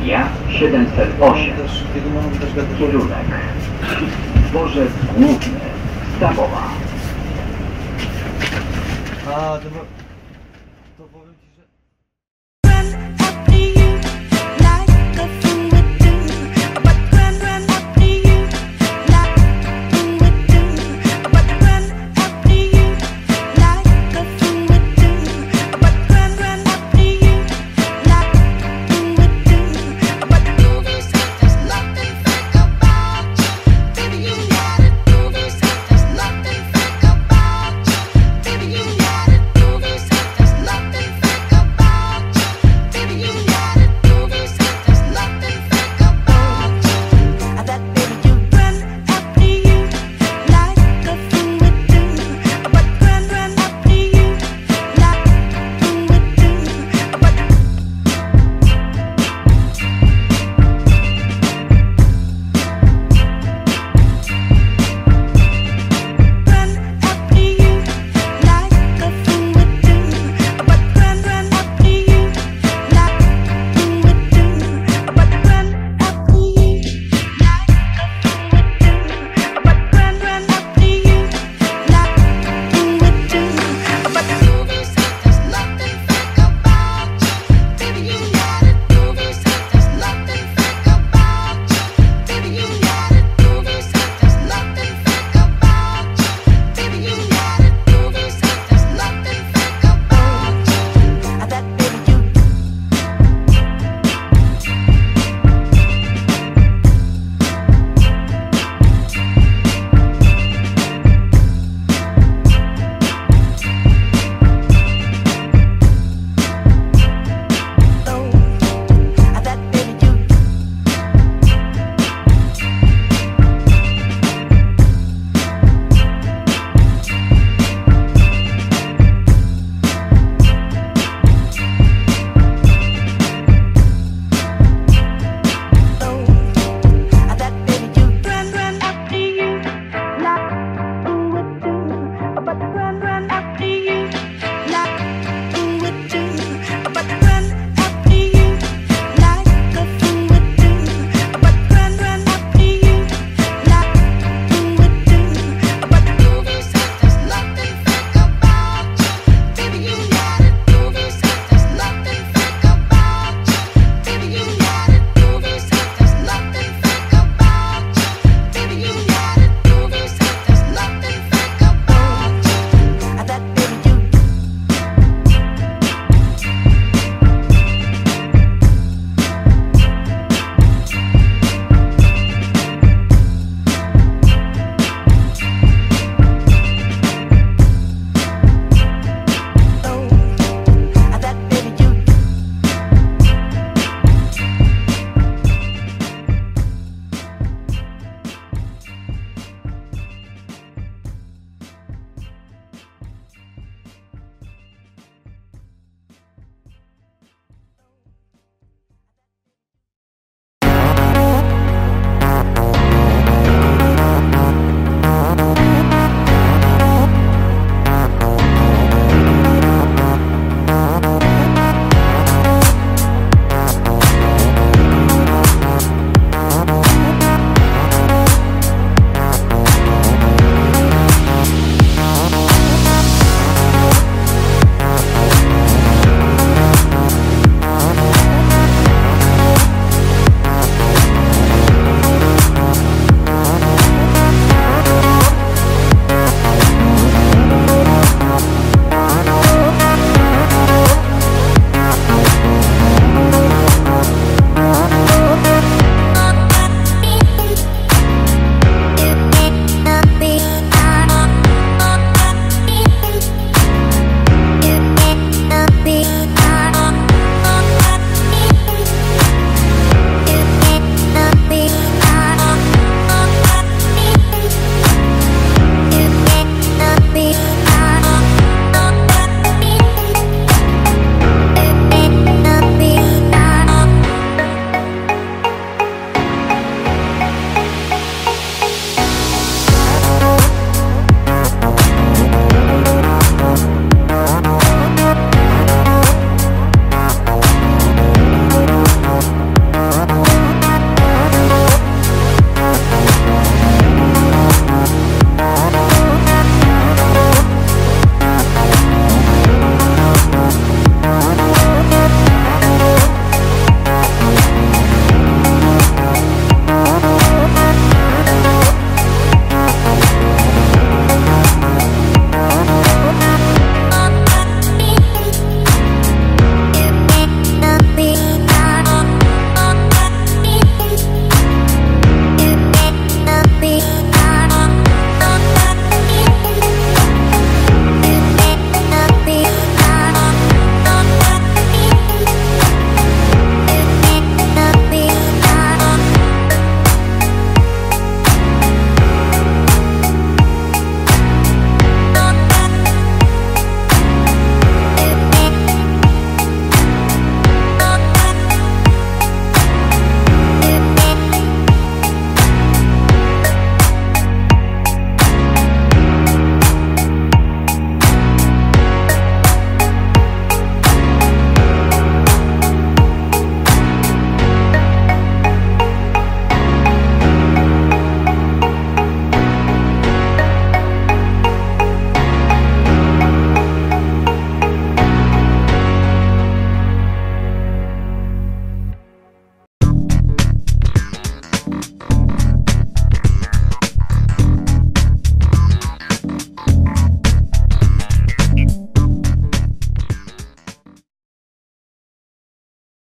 Sylwia 708. Kierunek Dworzec Główny Stawowa. A, to, to powiem Ci, że...